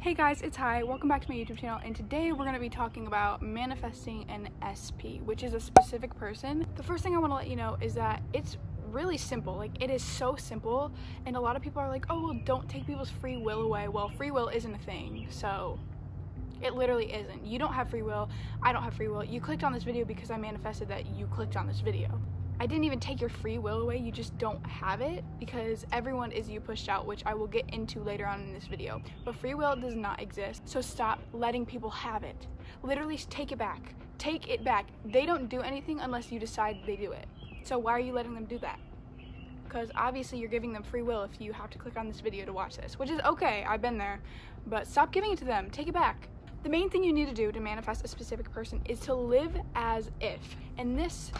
Hey guys, it's Hi. Welcome back to my YouTube channel and today we're going to be talking about manifesting an SP, which is a specific person. The first thing I want to let you know is that it's really simple. Like it is so simple and a lot of people are like, "Oh, well, don't take people's free will away." Well, free will isn't a thing. So it literally isn't. You don't have free will. I don't have free will. You clicked on this video because I manifested that you clicked on this video. I didn't even take your free will away, you just don't have it because everyone is you pushed out, which I will get into later on in this video. But free will does not exist, so stop letting people have it. Literally take it back. Take it back. They don't do anything unless you decide they do it. So why are you letting them do that? Because obviously you're giving them free will if you have to click on this video to watch this, which is okay, I've been there. But stop giving it to them, take it back. The main thing you need to do to manifest a specific person is to live as if. And this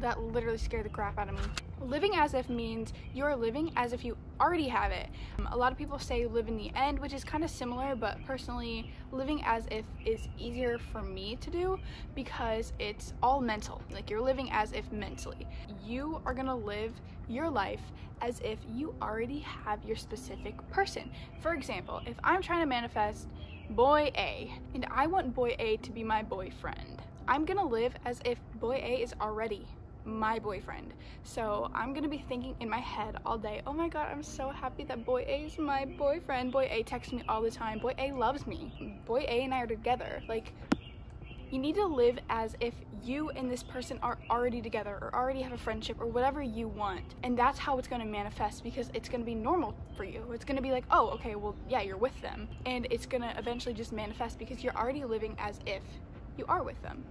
that literally scared the crap out of me. Living as if means you're living as if you already have it. Um, a lot of people say live in the end, which is kind of similar, but personally, living as if is easier for me to do because it's all mental. Like you're living as if mentally. You are gonna live your life as if you already have your specific person. For example, if I'm trying to manifest boy A and I want boy A to be my boyfriend, I'm gonna live as if boy A is already my boyfriend. So I'm gonna be thinking in my head all day, oh my god, I'm so happy that boy A is my boyfriend. Boy A texts me all the time. Boy A loves me. Boy A and I are together. Like, you need to live as if you and this person are already together or already have a friendship or whatever you want. And that's how it's gonna manifest because it's gonna be normal for you. It's gonna be like, oh, okay, well, yeah, you're with them. And it's gonna eventually just manifest because you're already living as if you are with them.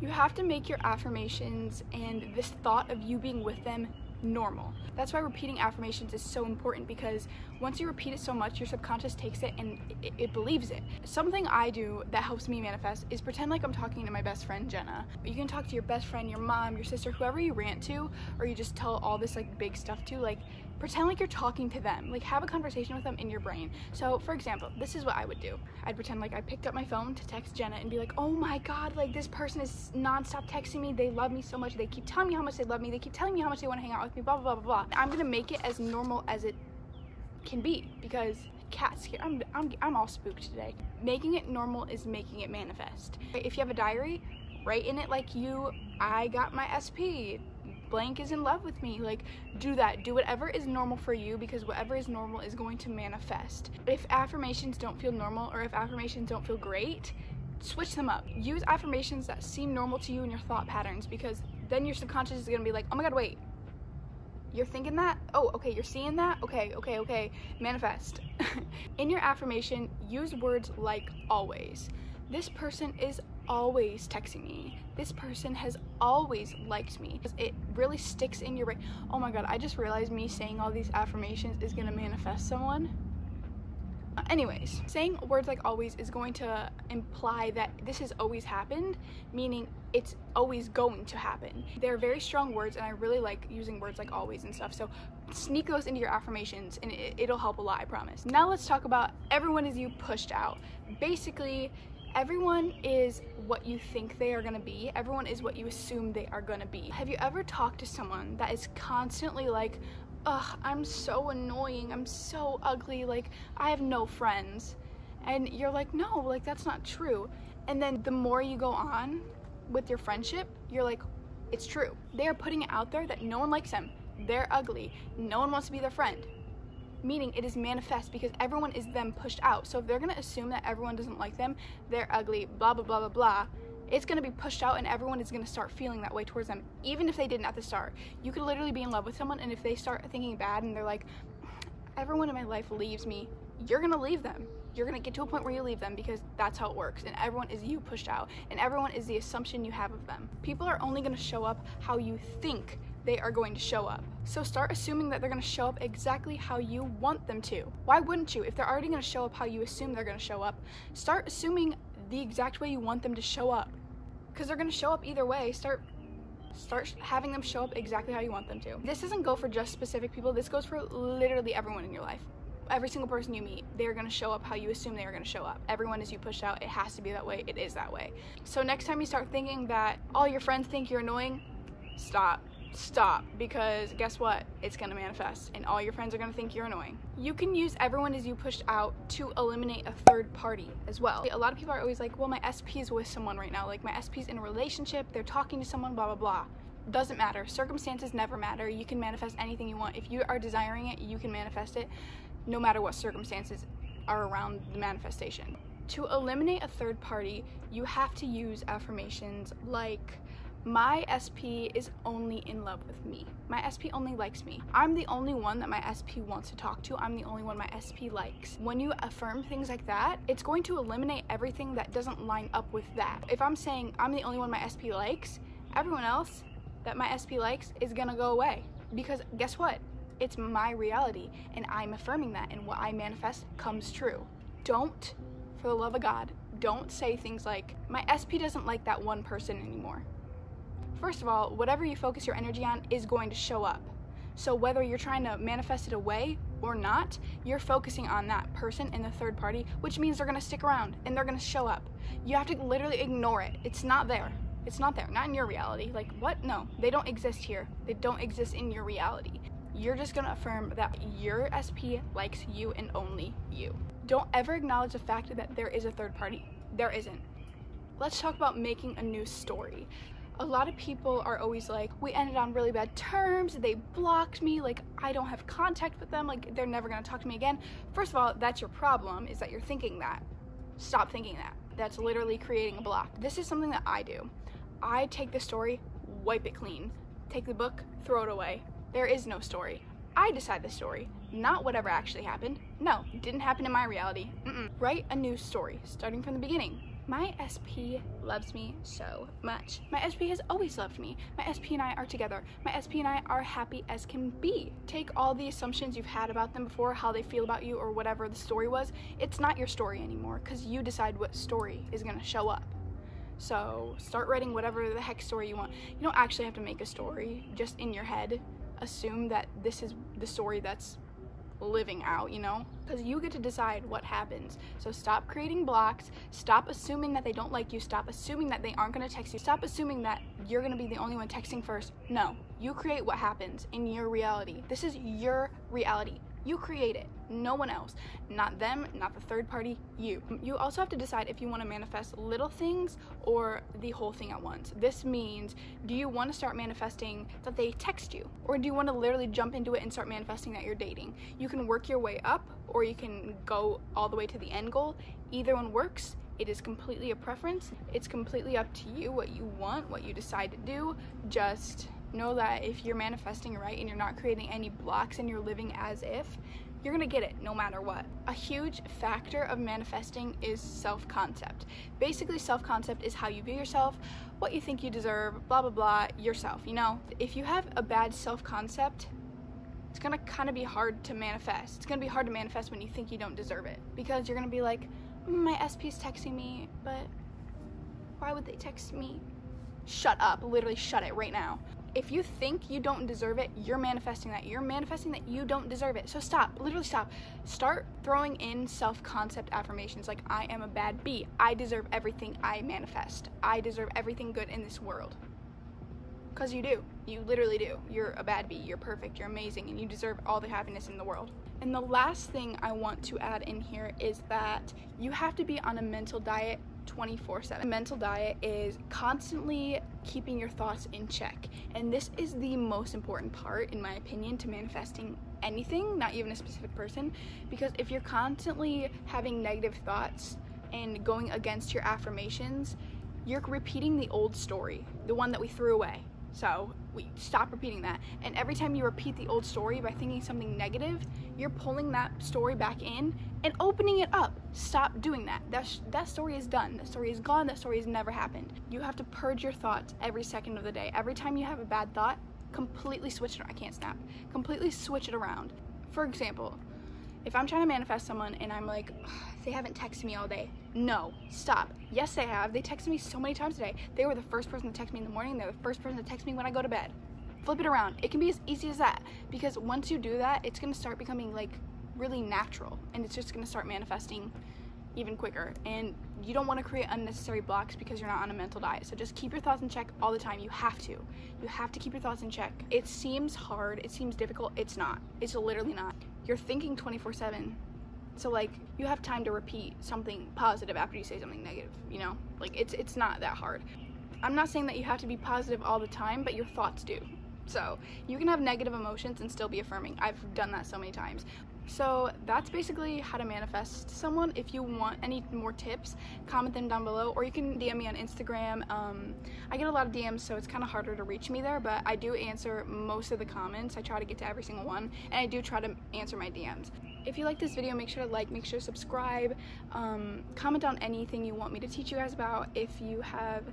You have to make your affirmations and this thought of you being with them normal. That's why repeating affirmations is so important because once you repeat it so much, your subconscious takes it and it, it, believes it. Something I do that helps me manifest is pretend like I'm talking to my best friend Jenna. You can talk to your best friend, your mom, your sister, whoever you rant to, or you just tell all this like big stuff to. Like pretend like you're talking to them like have a conversation with them in your brain so for example this is what i would do i'd pretend like i picked up my phone to text jenna and be like oh my god like this person is non-stop texting me they love me so much they keep telling me how much they love me they keep telling me how much they want to hang out with me blah blah blah blah i'm gonna make it as normal as it can be because cats here I'm, I'm i'm all spooked today making it normal is making it manifest if you have a diary write in it like you i got my sp blank is in love with me. Like, do that. Do whatever is normal for you because whatever is normal is going to manifest. If affirmations don't feel normal or if affirmations don't feel great, switch them up. Use affirmations that seem normal to you in your thought patterns because then your subconscious is gonna be like, oh my god, wait. You're thinking that? Oh, okay, you're seeing that? Okay, okay, okay. Manifest. in your affirmation, use words like always. This person is always texting me. This person has always liked me. It really sticks in your brain. Oh my god, I just realized me saying all these affirmations is gonna manifest someone. Anyways, saying words like always is going to imply that this has always happened, meaning it's always going to happen. They're very strong words and I really like using words like always and stuff. So sneak those into your affirmations and it, will help a lot, I promise. Now let's talk about everyone is you pushed out. Basically, everyone is what you think they are gonna be. Everyone is what you assume they are gonna be. Have you ever talked to someone that is constantly like, ugh, I'm so annoying, I'm so ugly, like, I have no friends. And you're like, no, like, that's not true. And then the more you go on with your friendship, you're like, it's true. They are putting it out there that no one likes them. They're ugly. No one wants to be their friend meaning it is manifest because everyone is them pushed out. So if they're gonna assume that everyone doesn't like them, they're ugly, blah, blah, blah, blah, blah, it's gonna be pushed out and everyone is gonna start feeling that way towards them, even if they didn't at the start. You could literally be in love with someone and if they start thinking bad and they're like, everyone in my life leaves me, you're gonna leave them. You're gonna get to a point where you leave them because that's how it works. And everyone is you pushed out. And everyone is the assumption you have of them. People are only gonna show up how you think they are going to show up. So start assuming that they're gonna show up exactly how you want them to. Why wouldn't you? If they're already gonna show up how you assume they're gonna show up, start assuming the exact way you want them to show up. Because they're gonna show up either way. Start start having them show up exactly how you want them to. This doesn't go for just specific people, this goes for literally everyone in your life. Every single person you meet, they're gonna show up how you assume they are gonna show up. Everyone as you push out, it has to be that way, it is that way. So next time you start thinking that all your friends think you're annoying, stop stop because guess what? It's gonna manifest and all your friends are gonna think you're annoying. You can use everyone as you pushed out to eliminate a third party as well. A lot of people are always like, well, my SP is with someone right now. Like my SP is in a relationship, they're talking to someone, blah, blah, blah. Doesn't matter. Circumstances never matter. You can manifest anything you want. If you are desiring it, you can manifest it no matter what circumstances are around the manifestation. To eliminate a third party, you have to use affirmations like, my SP is only in love with me. My SP only likes me. I'm the only one that my SP wants to talk to. I'm the only one my SP likes. When you affirm things like that, it's going to eliminate everything that doesn't line up with that. If I'm saying I'm the only one my SP likes, everyone else that my SP likes is gonna go away. Because guess what? It's my reality and I'm affirming that and what I manifest comes true. Don't, for the love of God, don't say things like, my SP doesn't like that one person anymore. First of all, whatever you focus your energy on is going to show up. So whether you're trying to manifest it away or not, you're focusing on that person in the third party, which means they're gonna stick around and they're gonna show up. You have to literally ignore it. It's not there. It's not there. Not in your reality. Like, what? No, they don't exist here. They don't exist in your reality. You're just gonna affirm that your SP likes you and only you. Don't ever acknowledge the fact that there is a third party. There isn't. Let's talk about making a new story a lot of people are always like, we ended on really bad terms, they blocked me, like I don't have contact with them, like they're never gonna talk to me again. First of all, that's your problem, is that you're thinking that. Stop thinking that. That's literally creating a block. This is something that I do. I take the story, wipe it clean. Take the book, throw it away. There is no story. I decide the story, not whatever actually happened. No, didn't happen in my reality. Mm -mm. Write a new story, starting from the beginning. My SP loves me so much. My SP has always loved me. My SP and I are together. My SP and I are happy as can be. Take all the assumptions you've had about them before, how they feel about you, or whatever the story was. It's not your story anymore because you decide what story is going to show up. So start writing whatever the heck story you want. You don't actually have to make a story just in your head. Assume that this is the story that's living out, you know? Because you get to decide what happens. So stop creating blocks, stop assuming that they don't like you, stop assuming that they aren't gonna text you, stop assuming that you're gonna be the only one texting first. No, you create what happens in your reality. This is your reality. You create it, no one else. Not them, not the third party, you. You also have to decide if you want to manifest little things or the whole thing at once. This means, do you want to start manifesting that they text you? Or do you want to literally jump into it and start manifesting that you're dating? You can work your way up or you can go all the way to the end goal. Either one works. It is completely a preference. It's completely up to you what you want, what you decide to do. Just know that if you're manifesting right and you're not creating any blocks and you're living as if, you're gonna get it no matter what. A huge factor of manifesting is self concept. Basically, self concept is how you view yourself, what you think you deserve, blah blah blah, yourself. You know, if you have a bad self concept, it's gonna kind of be hard to manifest. It's gonna be hard to manifest when you think you don't deserve it because you're gonna be like, mm, my SP's texting me, but why would they text me? Shut up, literally shut it right now if you think you don't deserve it, you're manifesting that. You're manifesting that you don't deserve it. So stop, literally stop. Start throwing in self concept affirmations like, I am a bad bee. I deserve everything I manifest. I deserve everything good in this world. Because you do. You literally do. You're a bad bee. You're perfect. You're amazing. And you deserve all the happiness in the world. And the last thing I want to add in here is that you have to be on a mental diet 24 7. Mental diet is constantly keeping your thoughts in check. And this is the most important part, in my opinion, to manifesting anything, not even a specific person. Because if you're constantly having negative thoughts and going against your affirmations, you're repeating the old story, the one that we threw away. So we stop repeating that. And every time you repeat the old story by thinking something negative, you're pulling that story back in and opening it up. Stop doing that. That, that story is done. That story is gone. That story has never happened. You have to purge your thoughts every second of the day. Every time you have a bad thought, completely switch it. I can't snap. Completely switch it around. For example, if I'm trying to manifest someone and I'm like, they haven't texted me all day. No, stop. Yes, they have. They texted me so many times today. They were the first person to text me in the morning. They're the first person to text me when I go to bed. Flip it around. It can be as easy as that because once you do that, it's going to start becoming like really natural and it's just going to start manifesting even quicker and you don't want to create unnecessary blocks because you're not on a mental diet so just keep your thoughts in check all the time you have to you have to keep your thoughts in check it seems hard it seems difficult it's not it's literally not you're thinking 24 7 so like you have time to repeat something positive after you say something negative you know? Like it's it's not that hard. I'm not saying that you have to be positive all the time but your thoughts do. So you can have negative emotions and still be affirming. I've done that so many times so that's basically how to manifest someone. If you want any more tips, comment them down below, or you can DM me on Instagram. Um, I get a lot of DMs, so it's kind of harder to reach me there, but I do answer most of the comments. I try to get to every single one, and I do try to answer my DMs. If you like this video, make sure to like, make sure to subscribe, um, comment on anything you want me to teach you guys about. If you have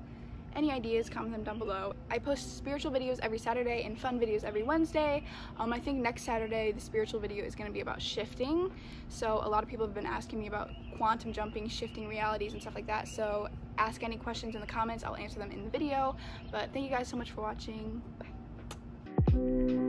any ideas, comment them down below. I post spiritual videos every Saturday and fun videos every Wednesday. Um, I think next Saturday the spiritual video is going to be about shifting. So a lot of people have been asking me about quantum jumping, shifting realities and stuff like that. So ask any questions in the comments. I'll answer them in the video. But thank you guys so much for watching. Bye.